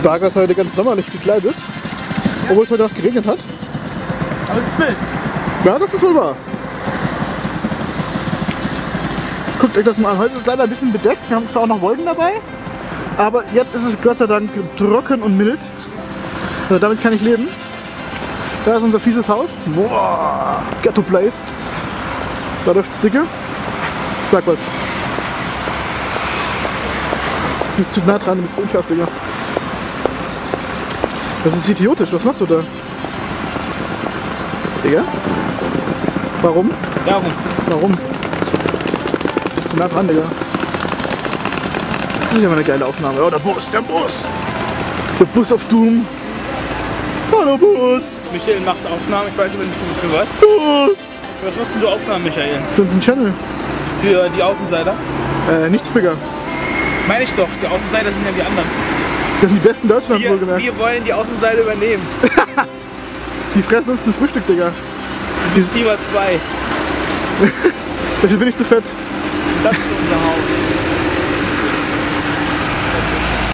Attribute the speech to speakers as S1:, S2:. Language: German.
S1: Bagger ist heute ganz sommerlich gekleidet, obwohl es heute auch geregnet hat.
S2: Aber es ist Bild.
S1: Ja, das ist wohl wahr. Guckt euch das mal an. Heute ist es leider ein bisschen bedeckt. Wir haben zwar auch noch Wolken dabei, aber jetzt ist es Gott sei Dank trocken und mild. Also damit kann ich leben. Da ist unser fieses Haus. Boah, Ghetto Place. Da läuft's dicke. Sag was. Du bist zu nah dran, du bist unscharf, Digga. Das ist idiotisch, was machst du da? Digga? Warum?
S2: Darum.
S1: Warum? Zu nah dran, Digga. Das ist ja mal eine geile Aufnahme. Oh, der Bus, der Bus! Der Bus auf Doom. Hallo Bus!
S2: Michael macht Aufnahmen, ich weiß aber nicht für was.
S1: Bus!
S2: Was machst du Aufnahmen, Michael?
S1: Für unseren Channel.
S2: Für die Außenseiter?
S1: Äh, nichts bigger.
S2: Meine ich doch, die Außenseiter sind ja die anderen.
S1: Das sind die besten Deutschlands
S2: Wir,
S1: wohlgemerkt.
S2: wir wollen die Außenseiter übernehmen.
S1: Die fressen uns zum Frühstück, Digga.
S2: Du bist lieber zwei.
S1: Dafür bin ich zu fett.
S2: Das ist unser Haus.